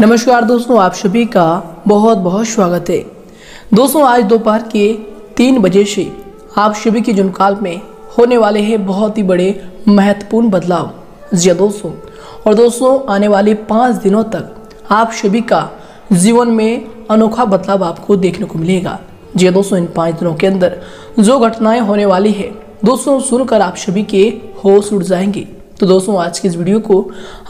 नमस्कार दोस्तों, आप सभी का बहुत बहुत स्वागत है। दोस्तों, आज दोपहर के तीन बजे से आप सभी के जुनकाल में होने वाले हैं बहुत ही बड़े महत्वपूर्ण बदलाव। जी हाँ दोस्तों, और दोस्तों, आने वाले पाँच दिनों तक आप सभी का जीवन में अनोखा बदलाव आपको देखने को मिलेगा। जी हाँ दोस्तों, इन पाँच दिनों के अंदर जो घटनाएँ होने वाली है, दोस्तों, सुनकर आप सभी के होश उड़ जाएँगे। तो दोस्तों, आज की इस वीडियो को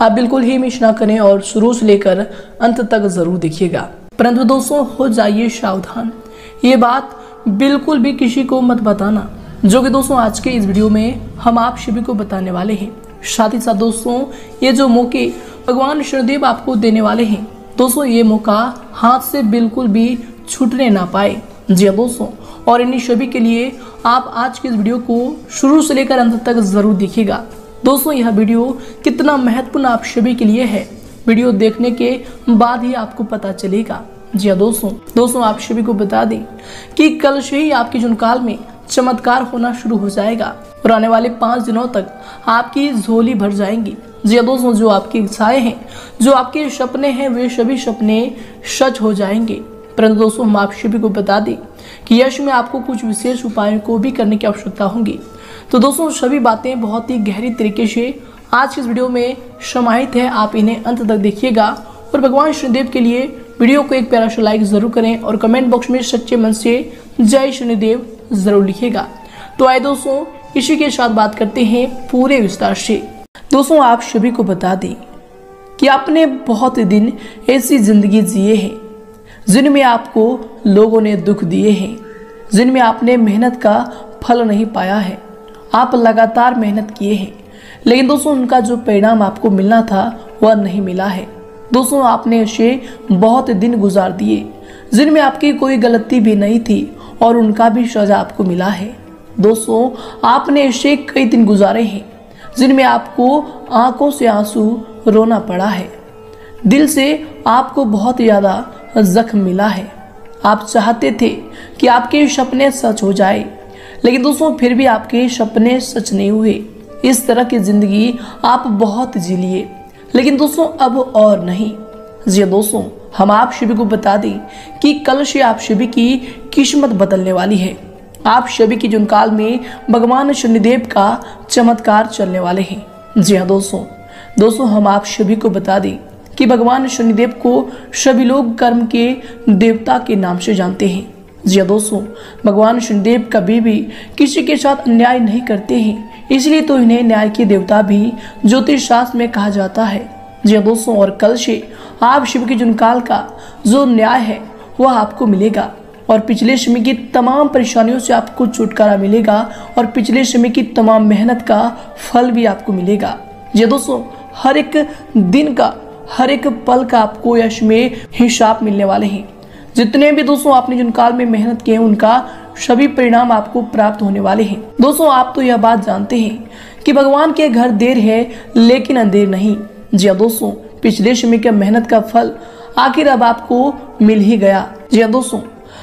आप बिल्कुल ही मिस ना करें और शुरू से लेकर अंत तक ज़रूर देखिएगा। परंतु दोस्तों, हो जाइए सावधान। ये बात बिल्कुल भी किसी को मत बताना, जो कि दोस्तों, आज के इस वीडियो में हम आप सभी को बताने वाले हैं। साथ ही साथ दोस्तों, ये जो मौके भगवान शनिदेव आपको देने वाले हैं, दोस्तों, ये मौका हाथ से बिल्कुल भी छूटने ना पाए। जी हाँ दोस्तों, और इन्हीं सभी के लिए आप आज के इस वीडियो को शुरू से लेकर अंत तक ज़रूर देखिएगा। दोस्तों, यह वीडियो कितना महत्वपूर्ण आप सभी के लिए है? वीडियो देखने के बाद ही आपको पता चलेगा। जी हाँ दोस्तों दोस्तों, आप सभी को बता दें कि कल से ही आपके जुनकाल में चमत्कार होना शुरू हो जाएगा और आने वाले पाँच दिनों तक आपकी झोली भर जाएँगी। जी हाँ दोस्तों, जो आपकी इच्छाएँ हैं, जो आपके सपने हैं, वे सभी सपने सच हो जाएँगे। परंतु दोस्तों, हम आप सभी को बता दें कि यश में आपको कुछ विशेष उपायों को भी करने की आवश्यकता होगी। तो दोस्तों, सभी बातें बहुत ही गहरी तरीके से आज की इस वीडियो में समाहित है। आप इन्हें अंत तक देखिएगा और भगवान शनिदेव के लिए वीडियो को एक प्यारा सा लाइक ज़रूर करें और कमेंट बॉक्स में सच्चे मन से जय शनिदेव ज़रूर लिखिएगा। तो आए दोस्तों, इसी के साथ बात करते हैं पूरे विस्तार से। दोस्तों, आप सभी को बता दें कि आपने बहुत दिन ऐसी ज़िंदगी जिए हैं जिनमें आपको लोगों ने दुख दिए हैं जिनमें आपने मेहनत का फल नहीं पाया है। आप लगातार मेहनत किए हैं। लेकिन दोस्तों, उनका जो परिणाम आपको मिलना था, वह नहीं मिला है। दोस्तों, आपने उसे बहुत दिन गुजार दिए, जिनमें आपकी कोई गलती भी नहीं थी और उनका भी सजा आपको मिला है। दोस्तों, आपने इसे कई दिन गुजारे हैं, जिनमें आपको आँखों से आँसू रोना पड़ा है। दिल से आपको बहुत ज़्यादा जख्म मिला है। आप चाहते थे कि आपके सपने सच हो जाए लेकिन दोस्तों, फिर भी आपके सपने सच नहीं हुए। इस तरह की ज़िंदगी आप बहुत जी लिए लेकिन दोस्तों, अब और नहीं। जी दोस्तों, हम आप सभी को बता दें कि कल से आप सभी की किस्मत बदलने वाली है। आप सभी की जुनकाल में भगवान शनिदेव का चमत्कार चलने वाले हैं। जी हाँ दोस्तों दोस्तों, हम आप सभी को बता दें कि भगवान शनिदेव को सभी लोग कर्म के देवता के नाम से जानते हैं। जी हाँ दोस्तों, भगवान शनिदेव कभी भी किसी के साथ अन्याय नहीं करते हैं। इसलिए तो इन्हें न्याय के देवता भी ज्योतिष शास्त्र में कहा जाता है। जी दोस्तों, और कल से आप शिव के जुनकाल का जो न्याय है, वह आपको मिलेगा। और पिछले समय की तमाम परेशानियों से आपको छुटकारा मिलेगा, और पिछले समय की तमाम मेहनत का फल भी आपको मिलेगा। ये दोस्तों, हर एक दिन का, हर एक पल का आपको यश में हिसाब मिलने वाले हैं। जितने भी दोस्तों आपने जिन काल में मेहनत किए उनका सभी परिणाम आपको प्राप्त होने वाले हैं। दोस्तों, आप तो यह बात जानते हैं कि भगवान के घर देर है, लेकिन अंधेर नहीं। जी हाँ दोस्तों, पिछले समय के मेहनत का फल आखिर अब आपको मिल ही गया। जी हाँ दोस्तों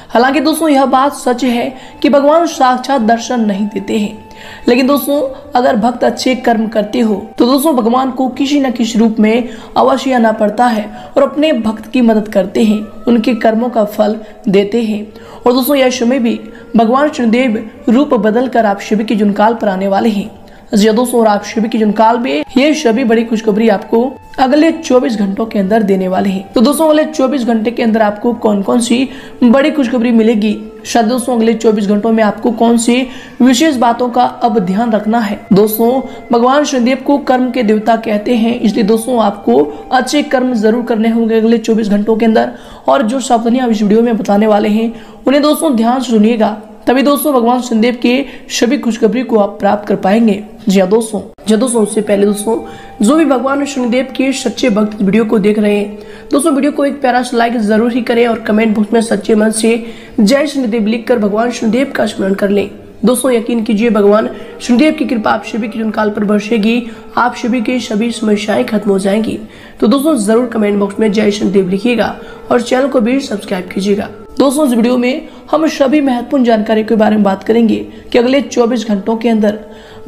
हालाँकि दोस्तों, यह बात सच है कि भगवान साक्षात दर्शन नहीं देते हैं। लेकिन दोस्तों, अगर भक्त अच्छे कर्म करते हो तो दोस्तों, भगवान को किसी न किसी रूप में अवश्य आना पड़ता है और अपने भक्त की मदद करते हैं। उनके कर्मों का फल देते हैं। और दोस्तों, यह समय भी भगवान शनिदेव रूप बदल कर आप शिव की जुनकाल पर आने वाले हैं। दोस्तों और आप सभी की जुनकाल में, ये सभी बड़ी खुशखबरी आपको अगले 24 घंटों के अंदर देने वाले हैं। तो दोस्तों, अगले 24 घंटे के अंदर आपको कौन कौन सी बड़ी खुशखबरी मिलेगी? शायद दोस्तों, अगले 24 घंटों में आपको कौन सी विशेष बातों का अब ध्यान रखना है? दोस्तों, भगवान शनिदेव को कर्म के देवता कहते हैं, इसलिए दोस्तों, आपको अच्छे कर्म ज़रूर करने होंगे अगले 24 घंटों के अंदर। और जो सावधानियाँ इस वीडियो में बताने वाले हैं, उन्हें दोस्तों ध्यान सुनिएगा, तभी दोस्तों, भगवान शनिदेव के सभी खुशखबरी को आप प्राप्त कर पाएँगे। जी दोस्तों जी दोस्तों उससे पहले दोस्तों जो भी भगवान शनिदेव के सच्चे भक्त वीडियो को देख रहे हैं, दोस्तों, वीडियो को एक प्यारा सा लाइक ज़रूर ही करें और कमेंट बॉक्स में सच्चे मन से जय शनिदेव लिखकर भगवान शनिदेव का स्मरण कर लें। दोस्तों, यकीन कीजिए, भगवान शनिदेव की कृपा आप सभी की काल पर बरसेगी, आप सभी की सभी समस्याएँ खत्म हो जाएँगी। तो दोस्तों, ज़रूर कमेंट बॉक्स में जय शनिदेव लिखिएगा और चैनल को भी सब्सक्राइब कीजिएगा। दोस्तों, इस वीडियो में हम सभी महत्वपूर्ण जानकारी के बारे में बात करेंगे कि अगले 24 घंटों के अंदर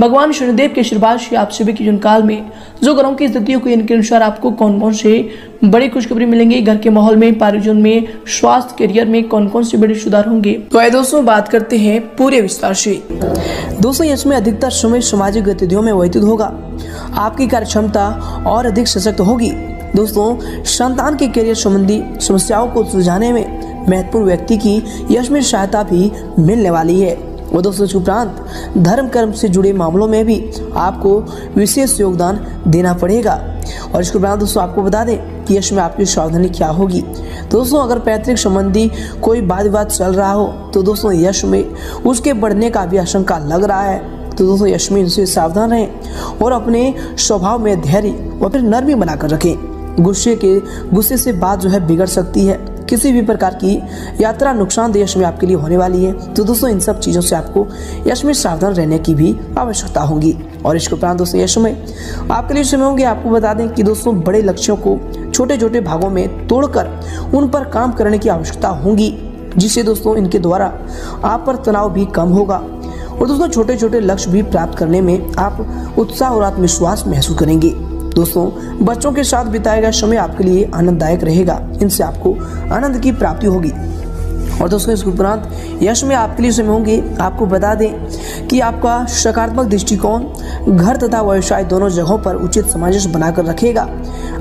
भगवान शनिदेव के आशीर्वाद से आप सभी के काल में जो ग्रहों की स्थितियों को, इनके अनुसार आपको कौन कौन से बड़ी खुशखबरी मिलेंगी, घर के माहौल में, पारिजन में, स्वास्थ्य करियर में कौन कौन से बड़े सुधार होंगे। तो आए दोस्तों, बात करते हैं पूरे विस्तार से। दोस्तों इसमें अधिकतर समय सामाजिक गतिविधियों में व्यतीत होगा। आपकी कार्य क्षमता और अधिक सशक्त होगी। दोस्तों, संतान के करियर संबंधी समस्याओं को सुलझाने में महत्वपूर्ण व्यक्ति की यश में सहायता भी मिलने वाली है। और दोस्तों इस उपरांत धर्म कर्म से जुड़े मामलों में भी आपको विशेष योगदान देना पड़ेगा। और इसके उपरांत दोस्तों, आपको बता दें कि यश में आपकी सावधानी क्या होगी। दोस्तों, अगर पैतृक संबंधी कोई वाद विवाद चल रहा हो तो दोस्तों, यश में उसके बढ़ने का भी आशंका लग रहा है। तो दोस्तों, यश में इनसे सावधान रहें और अपने स्वभाव में धैर्य और फिर नरमी बनाकर रखें। गुस्से के, गुस्से से बात जो है बिगड़ सकती है। किसी भी प्रकार की यात्रा नुकसानदेह यश में आपके लिए होने वाली है। तो दोस्तों, इन सब चीज़ों से आपको यश में सावधान रहने की भी आवश्यकता होगी। और इसके उपरांत दोस्तों, यश में आपके लिए समय होंगे। आपको बता दें कि दोस्तों, बड़े लक्ष्यों को छोटे छोटे भागों में तोड़कर उन पर काम करने की आवश्यकता होगी, जिससे दोस्तों, इनके द्वारा आप पर तनाव भी कम होगा। और दोस्तों छोटे छोटे लक्ष्य भी प्राप्त करने में आप उत्साह और आत्मविश्वास महसूस करेंगे। दोस्तों, बच्चों के साथ बिताया गया समय आपके लिए आनंददायक रहेगा। इनसे आपको आनंद की प्राप्ति होगी। और दोस्तों इसके उपरांत यश में आपके लिए समय होंगे। आपको बता दें कि आपका सकारात्मक दृष्टिकोण घर तथा व्यवसाय दोनों जगहों पर उचित सामंजस्य बनाकर रखेगा।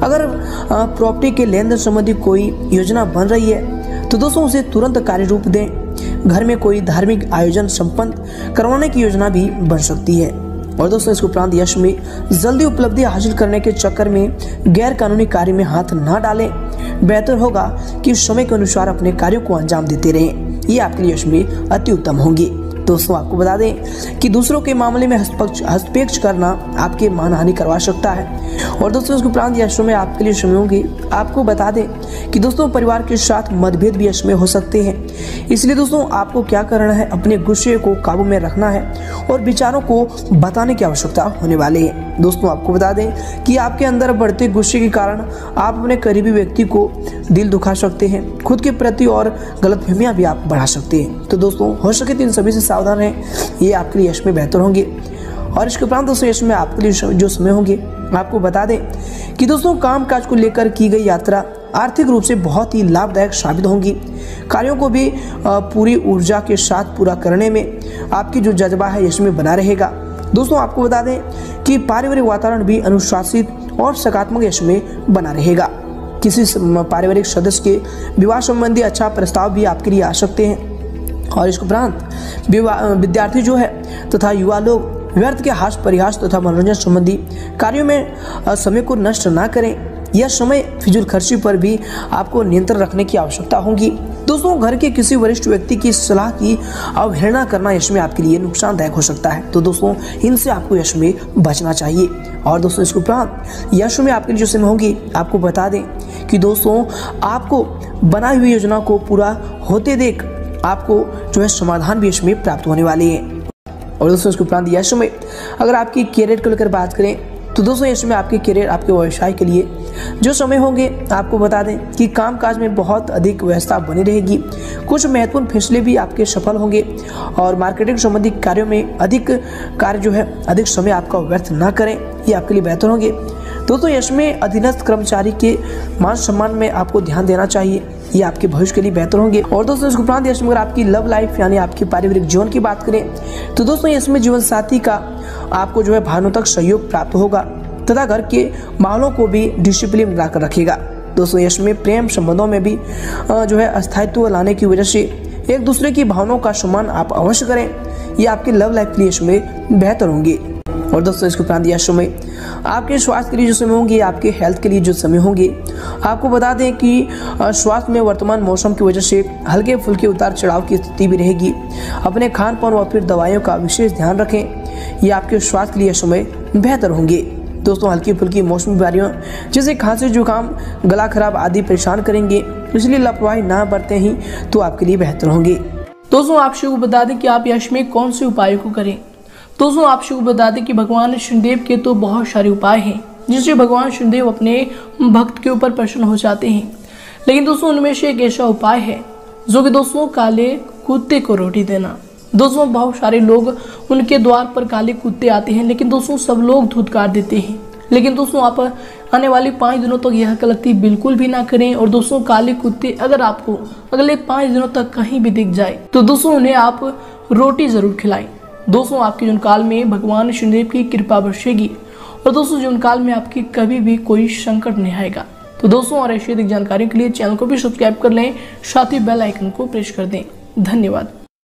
अगर प्रॉपर्टी के लेन देन संबंधी कोई योजना बन रही है तो दोस्तों, उसे तुरंत कार्य रूप दें। घर में कोई धार्मिक आयोजन संपन्न करवाने की योजना भी बन सकती है। और दोस्तों, इसके उपरांत यश में जल्दी उपलब्धि हासिल करने के चक्कर में गैर कानूनी कार्य में हाथ न डालें। बेहतर होगा कि समय के अनुसार अपने कार्यों को अंजाम देते रहें। ये आपके लिए यश में अति उत्तम होंगे। दोस्तों, आपको बता दें कि दूसरों के मामले में हस्तपेक्ष करना आपके मानहानि करवा सकता है। और दोस्तों, इसके उपरांत यशों में आपके लिए समय होंगे। आपको बता दें कि दोस्तों, परिवार के साथ मतभेद भी यश में हो सकते हैं। इसलिए दोस्तों, आपको क्या करना है? अपने गुस्से को काबू में रखना है और विचारों को बताने की आवश्यकता होने वाली है। दोस्तों, आपको बता दें कि आपके अंदर बढ़ते गुस्से के कारण आप अपने करीबी व्यक्ति को दिल दुखा सकते हैं। खुद के प्रति और गलतफहमियाँ भी आप बढ़ा सकते हैं। तो दोस्तों, हो सके तो इन सभी से सावधान रहें। ये आपके लिए यश में बेहतर होंगे। और इसके उपरांत दोस्तों, यश में आपके लिए जो समय होंगे, आपको बता दें कि दोस्तों काम काज को लेकर की गई यात्रा आर्थिक रूप से बहुत ही लाभदायक साबित होंगी। कार्यों को भी पूरी ऊर्जा के साथ पूरा करने में आपकी जो जज्बा है, यश में बना रहेगा। दोस्तों, आपको बता दें कि पारिवारिक वातावरण भी अनुशासित और सकारात्मक यश में बना रहेगा। किसी पारिवारिक सदस्य के विवाह संबंधी अच्छा प्रस्ताव भी आपके लिए आ सकते हैं। और इसके उपरांत विद्यार्थी जो है तथा तो युवा लोग व्यर्थ के हास परिहास तथा तो मनोरंजन संबंधी कार्यों में समय को नष्ट ना करें। यह समय फिजूल खर्ची पर भी आपको नियंत्रण रखने की आवश्यकता होगी। दोस्तों, घर के किसी वरिष्ठ व्यक्ति की सलाह की अवहेलना करना यश में आपके लिए नुकसानदायक हो सकता है। तो दोस्तों, इनसे आपको यश में बचना चाहिए। और दोस्तों, इसके उपरांत यश में आपके लिए जो समय होगी, आपको बता दें कि दोस्तों, आपको बनाई हुई योजना को पूरा होते देख आपको जो है समाधान भी इसमें प्राप्त होने वाली है। और दोस्तों, इसके उपरांत यश में अगर आपकी कैरियर को लेकर बात करें तो दोस्तों, यश में आपके करियर आपके व्यवसाय के लिए जो समय होंगे, आपको बता दें कि कामकाज में बहुत अधिक व्यवस्था बनी रहेगी। कुछ महत्वपूर्ण फैसले भी आपके सफल होंगे और मार्केटिंग संबंधी कार्यों में अधिक कार्य जो है, अधिक समय आपका व्यर्थ ना करें, ये आपके लिए बेहतर होंगे। दोस्तों यश में अधीनस्थ कर्मचारी के मान सम्मान में आपको ध्यान देना चाहिए। ये आपके भविष्य के लिए बेहतर होंगे। और दोस्तों इसके उपरांत यश में अगर आपकी लव लाइफ यानी आपकी पारिवारिक जीवन की बात करें तो दोस्तों इसमें जीवन साथी का आपको जो है भावनात्मक तक सहयोग प्राप्त होगा। तथा घर के माहौलों को भी डिसिप्लिन बनाकर रखेगा। दोस्तों, यश में प्रेम संबंधों में भी जो है अस्थायित्व लाने की वजह से एक दूसरे की भावनाओं का सम्मान आप अवश्य करें। ये आपके लव लाइफ के लिए इसमें बेहतर होंगे। और दोस्तों, इसके उपरांत यह समय आपके स्वास्थ्य के लिए जो समय होंगे, आपके हेल्थ के लिए जो समय होंगे, आपको बता दें कि स्वास्थ्य में वर्तमान मौसम की वजह से हल्के फुल्के उतार चढ़ाव की स्थिति भी रहेगी। अपने खान पान व फिर दवाइयों का विशेष ध्यान रखें। ये आपके स्वास्थ्य के लिए समय बेहतर होंगे। दोस्तों, हल्की फुल्की मौसमी बीमारियों जैसे खांसी, जुकाम, गला खराब आदि परेशान करेंगे। इसलिए लापरवाही ना बरते ही तो आपके लिए बेहतर होंगे। दोस्तों आप को बता दें कि आप यश में कौन से उपायों को करें। दोस्तों आप को बता दें कि भगवान शनिदेव के तो बहुत सारे उपाय हैं, जिससे भगवान शनिदेव अपने भक्त के ऊपर प्रसन्न हो जाते हैं। लेकिन दोस्तों, उनमें से एक ऐसा उपाय है, जो कि दोस्तों काले कुत्ते को रोटी देना। दोस्तों, बहुत सारे लोग उनके द्वार पर काले कुत्ते आते हैं, लेकिन दोस्तों, सब लोग धुतकार देते हैं। लेकिन दोस्तों, आप आने वाले पाँच दिनों तक तो यह गलती बिल्कुल भी ना करें, और दोस्तों, काले कुत्ते अगर आपको अगले पाँच दिनों तक कहीं भी दिख जाए तो दोस्तों, उन्हें आप रोटी ज़रूर खिलाएँ। दोस्तों, आपके जीवन काल में भगवान शनिदेव की कृपा बरसेगी और दोस्तों जीवन काल में आपकी कभी भी कोई संकट नहीं आएगा। तो दोस्तों, और ऐसी अधिक जानकारी के लिए चैनल को भी सब्सक्राइब कर लें, साथ ही बेल आइकन को प्रेस कर दें। धन्यवाद।